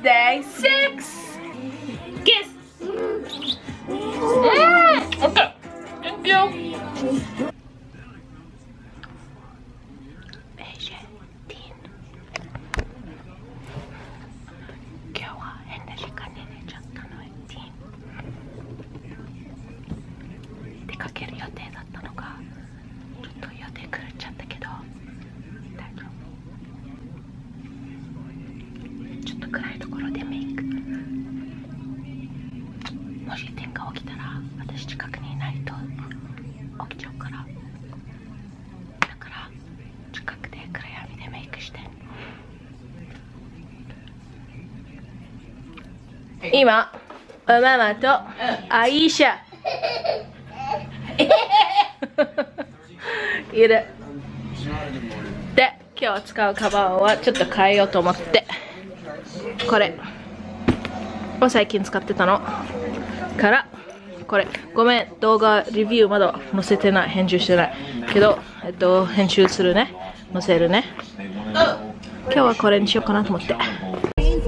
10. 今ママとアイシャ。いる。で今日使うカバンはちょっと変えようと思って。これ。を最近使ってたの。からこれ。ごめん動画レビューまだ載せてない。編集してない。けどえっと編集するね。載せるね。今日はこれにしようかなと思って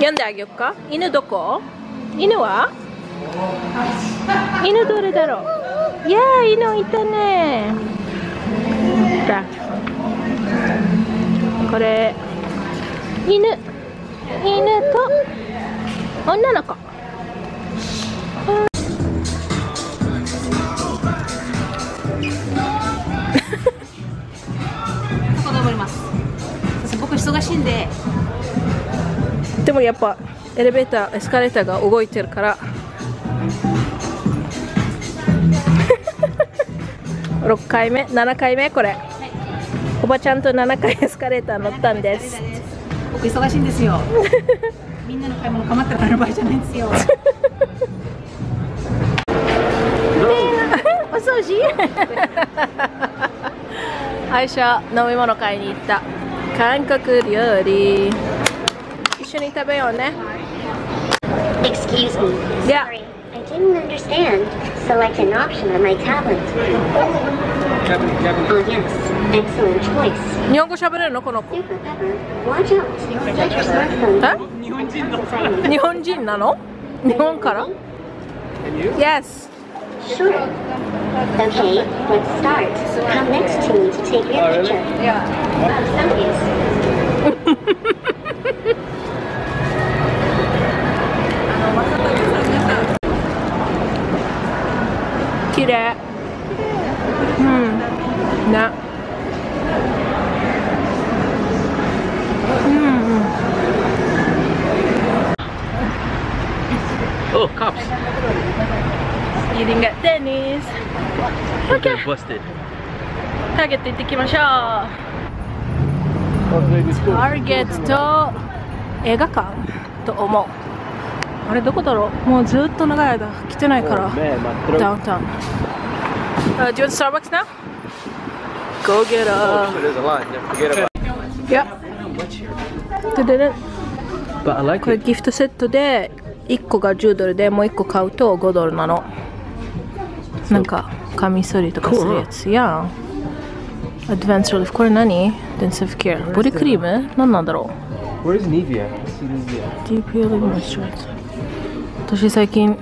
読んであげようか？犬どこ？犬は？犬どれだろう？いやー犬いたね。だこれ犬犬と女の子。そこ登ります僕忙しいん。で でもやっぱエレベーターエスカレーターが動いてるから。6回目？7回目？これ。おばちゃんと7回 エスカレーター乗ったんです。僕忙しいんですよ。みんなの買い物構ってられる場合じゃないんですよ。お掃除？愛車飲み物買いに行った。韓国料理 一緒に食べようね Excuse me. Yeah. Sorry, I didn't understand. Select an option on my tablet. Oh yes, excellent choice. 日本語喋れるのこの子 Super Pepper, watch out. Let your smartphone え 日本人の friend. 日本人なの日本から Yes Sure. Okay, let's start. Come next to me to take your picture. Yeah. Eating at Denny's Okay. Busted. ターゲット行ってきましょうターゲット映画館と思うあれどこだろうもうずっと長い間来てないから.ダウンタウン Uh, do you want Starbucks now? Go get Oh, a there's a line. Yeah, forget about it. ででで But I like これ it. ギフトセットで1個が10ドルでもう1個買うと5ドルなのなんかカミソリとかするやつ。やアドバンスローフこれ何？デンセフケアボディクリーム？何なんだろ Where's Nivea? I see Nivea? う Deep Healing Moisturizer 私最近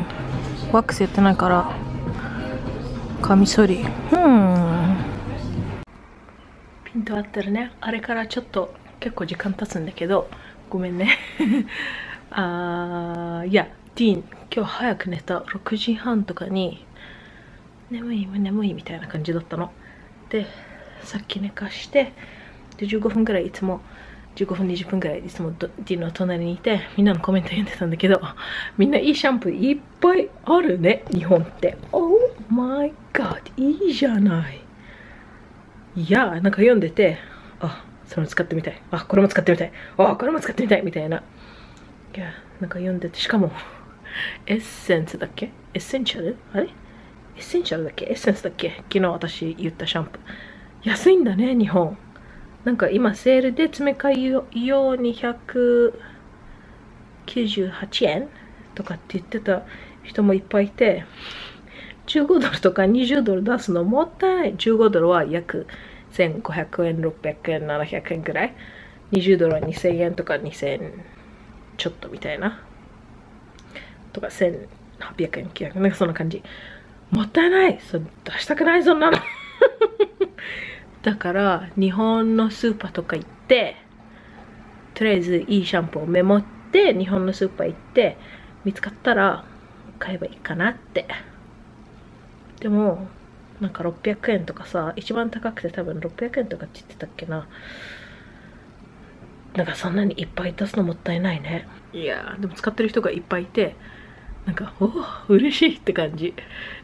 ワックスやってないからカミソリ。うん。ピント合ってるね。あれからちょっと結構時間経つんだけどごめんね。あーいやディーン。今日早く寝た。6時半とかに眠い眠いみたいな感じだったの。でさっき寝かしてで15分ぐらいいつも15分20分ぐらいいつもディの隣にいてみんなのコメント読んでたんだけどみんないいシャンプーいっぱいあるね日本って。Oh my god いいじゃない。いやなんか読んでてあそれも使ってみたい。あこれも使ってみたい。あこれも使ってみたい。みたいな。いやなんか読んでてしかもエッセンスだっけ？エッセンシャル？あれ？エッセンシャルだっけ？エッセンスだっけ？昨日私言ったシャンプー。安いんだね日本。なんか今セールで詰め替え用に198円とかって言ってた人もいっぱいいて15ドルとか20ドル出すのもったいない。15ドルは約1500円600円700円ぐらい。20ドルは2000円とか2000ちょっとみたいな。とか1800円900円なんかそんな感じ。もったいない。そ出したくないそんなの。だから日本のスーパーとか行ってとりあえずいいシャンプーをメモって日本のスーパー行って見つかったら買えばいいかなって。でもなんか600円とかさ一番高くて多分600円とかって言ってたっけな。なんかそんなにいっぱい出すのもったいないね。いやでも使ってる人がいっぱいいてなんかおお嬉しいって感じ。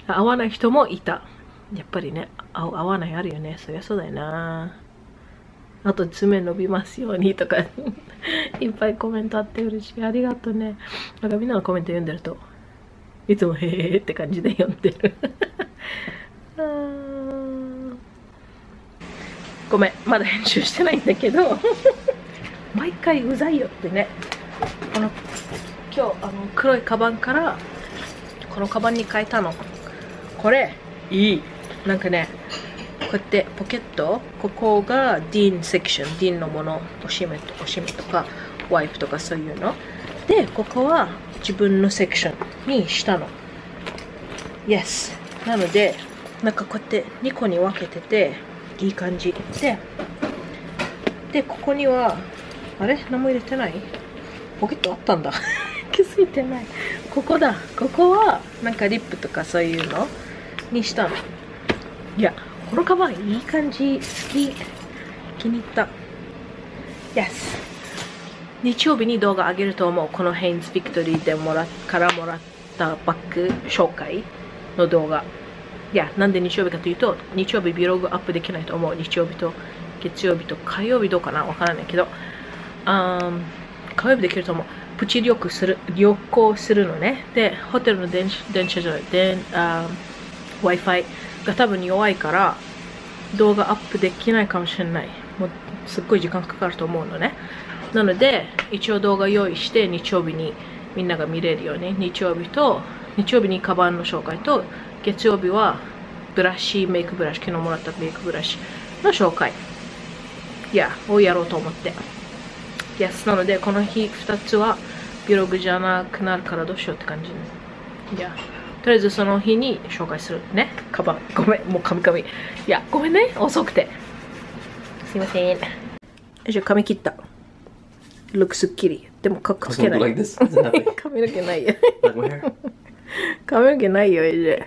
合わない人もいた。やっぱりね合わないあるよね。そりゃそうだよな。あと爪伸びますようにとか。いっぱいコメントあって嬉しい。ありがとうね。なんかみんなのコメント読んでるといつもへえって感じで読んでる。ごめんまだ編集してないんだけど。毎回うざいよってね。あの今日あの黒いカバンからこのカバンに変えたの。これいい。なんかねこうやってポケットここがディーンセクションディーンのものおしめとおしめとかワイプとかそういうの。でここは自分のセクションにしたの。Yes なのでなんかこうやって2個に分けてていい感じ。ででここにはあれ？何も入れてない？ポケットあったんだ。気づいてない。ここだ。ここはなんかリップとかそういうの？にしたのいやこのカバンいい感じ。好き。気に入った。Yes 日曜日に動画上げると思う。このヘインズ・ビクトリーでもらからもらったバッグ紹介の動画。いやなんで日曜日かというと日曜日ブログアップできないと思う。日曜日と月曜日と火曜日どうかな？わからないけど。あー火曜日できると思う。プチ旅行する旅行するのね。でホテルの電電車じゃない電あ w i f i が多分弱いから動画アップできないかもしれない。もうすっごい時間かかると思うのね。なので一応動画用意して日曜日にみんなが見れるように。日曜日と日曜日にカバンの紹介と月曜日はブラシメイクブラシ昨日もらったメイクブラシの紹介いやをやろうと思って。Yes なのでこの日2つはブログじゃなくなるからどうしようって感じいやとりあえずその日に紹介するね。カバンごめんもうカミカミ。いやごめんね。遅くて。すいません。じゃあ髪切った。ルックすっきりでもかっこつけない? 髪の毛ないよ? 髪の毛ないよ AJ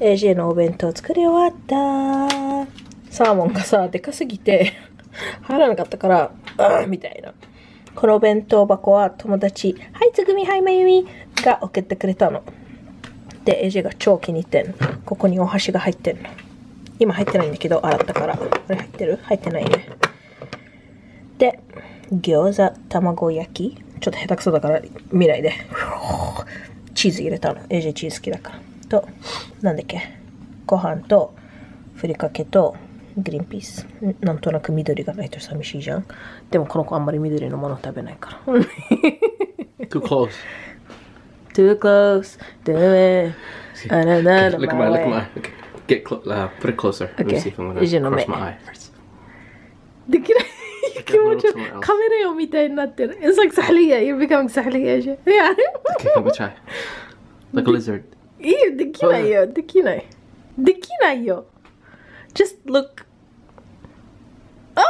AJ のお弁当作り終わった。サーモンがさでかすぎて入らなかったからあみたいな。このお弁当箱は友達はいつぐみはいまゆみが送ってくれたの。で AJ が超気に入ってんの。ここにお箸が入ってんの。今入ってないんだけど洗ったから。これ入ってる？入ってないね。で餃子卵焼き。ちょっと下手くそだから見ないでチーズ入れたの。AJ チーズ好きだから。となんだっけ？ご飯とふりかけとグリーンピースんなんとなく緑がないと寂しいじゃんでもこの子あんまり緑のもの食べないから Too close. Too close to it Okay, look at my, look at my. Okay. Get clo- uh, put it closer. Let me see if I'm gonna cross my eye first. できない気持ち.カメレオンみたいになってる It's like サリヤ You're becoming サリヤじゃんいや Okay, let me try. Like a lizard. いいよできないよできないできないよ Just look Oh my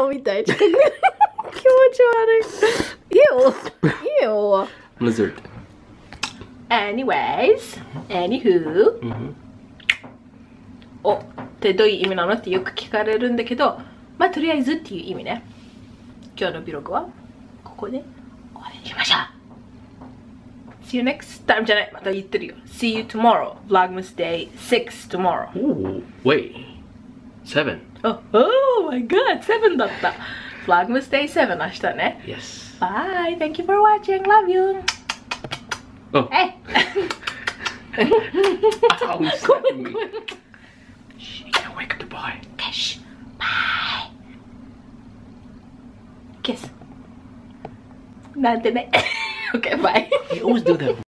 オンみたい近く気持ち悪い。いいよいいよ Lizard. Anyways Anywho おってどういう意味なのってよく聞かれるんだけどまあとりあえずっていう意味ね。今日のブログはここで終わりにしましょう。See you next time じゃない。また言ってるよ。See you tomorrow. Vlogmas day 6 tomorrow. Ooh, wait. Seven. Oh, oh my god, 7だった。Vlogmas Day 7明日ね。 Yes. Bye, thank you for watching, love you. Oh. え Ow, he's slapping me. Shh, you can't wake up the boy. Kiss. Bye. Kiss. なんてね。okay, bye. You always do that.